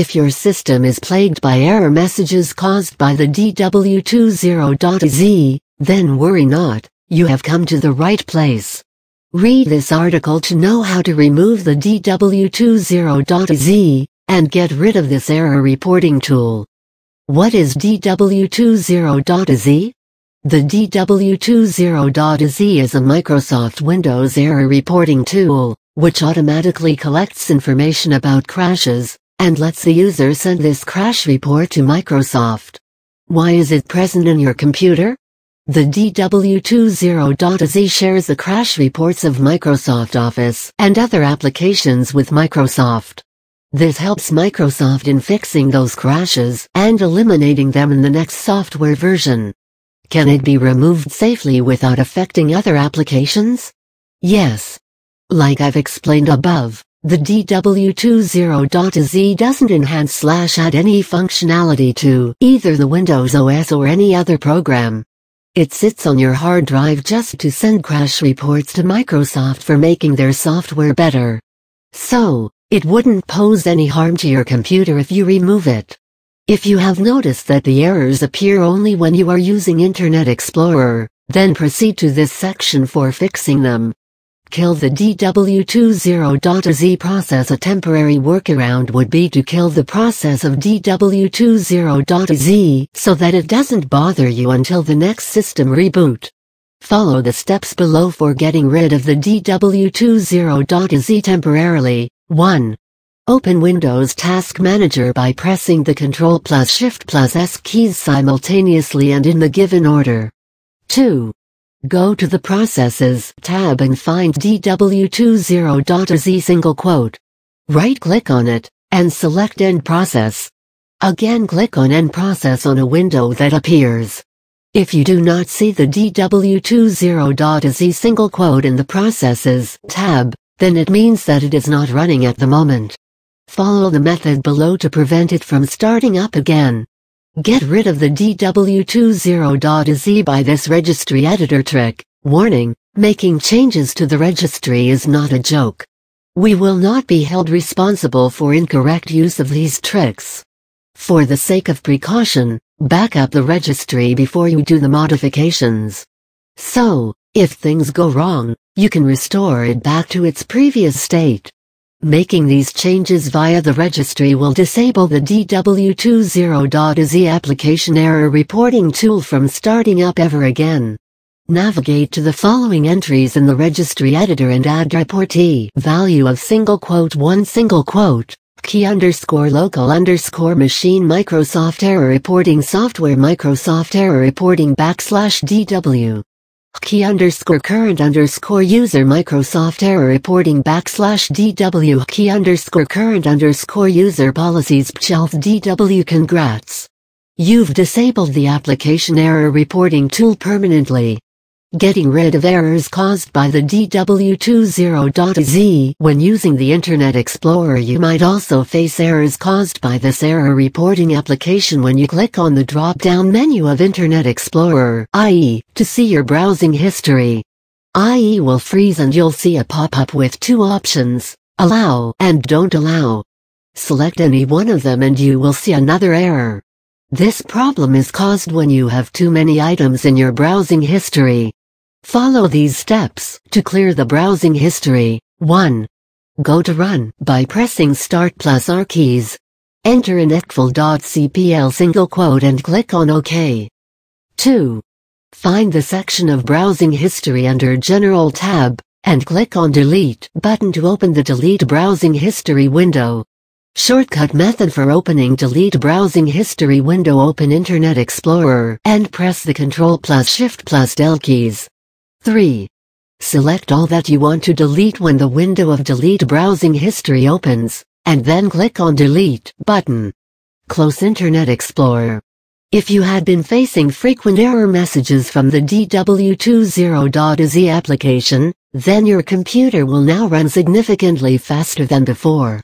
If your system is plagued by error messages caused by the DW20.exe, then worry not, you have come to the right place. Read this article to know how to remove the DW20.exe and get rid of this error reporting tool. What is DW20.exe? The DW20.exe is a Microsoft Windows error reporting tool, which automatically collects information about crashes, and lets the user send this crash report to Microsoft. Why is it present in your computer? The DW20.exe shares the crash reports of Microsoft Office and other applications with Microsoft. This helps Microsoft in fixing those crashes and eliminating them in the next software version. Can it be removed safely without affecting other applications? Yes. Like I've explained above, the DW20.exe doesn't enhance slash add any functionality to either the Windows OS or any other program. It sits on your hard drive just to send crash reports to Microsoft for making their software better. So, it wouldn't pose any harm to your computer if you remove it. If you have noticed that the errors appear only when you are using Internet Explorer, then proceed to this section for fixing them. Kill the DW20.exe process A temporary workaround would be to kill the process of DW20.exe so that it doesn't bother you until the next system reboot. Follow the steps below for getting rid of the DW20.exe temporarily. 1. Open Windows Task Manager by pressing the Ctrl plus Shift plus S keys simultaneously and in the given order. 2. Go to the Processes tab and find DW20.exe single quote. Right-click on it, and select End Process. Again click on End Process on a window that appears. If you do not see the DW20.exe single quote in the Processes tab, then it means that it is not running at the moment. Follow the method below to prevent it from starting up again. Get rid of the DW20.exe by this registry editor trick. Warning, making changes to the registry is not a joke. We will not be held responsible for incorrect use of these tricks. For the sake of precaution, back up the registry before you do the modifications. So, if things go wrong, you can restore it back to its previous state. Making these changes via the registry will disable the DW20.exe application error reporting tool from starting up ever again. Navigate to the following entries in the registry editor and add reportee. Value of single quote 1 single quote. Key underscore local underscore machine Microsoft error reporting software Microsoft error reporting backslash DW key underscore current underscore user Microsoft error reporting backslash DW key underscore current underscore user policies pchealth DW congrats. You've disabled the application error reporting tool permanently. Getting rid of errors caused by the DW20.exe when using the Internet Explorer you might also face errors caused by this error reporting application when you click on the drop-down menu of Internet Explorer, i.e., to see your browsing history. IE will freeze and you'll see a pop-up with two options, allow and don't allow. Select any one of them and you will see another error. This problem is caused when you have too many items in your browsing history. Follow these steps to clear the browsing history. 1. Go to Run by pressing Start plus R keys. Enter inetcpl.cpl single quote and click on OK. 2. Find the section of Browsing History under General tab, and click on Delete button to open the Delete Browsing History window. Shortcut method for opening Delete Browsing History window Open Internet Explorer and press the Ctrl plus Shift plus Del keys. 3. Select all that you want to delete when the window of Delete Browsing History opens, and then click on Delete button. Close Internet Explorer. If you had been facing frequent error messages from the DW20.exe application, then your computer will now run significantly faster than before.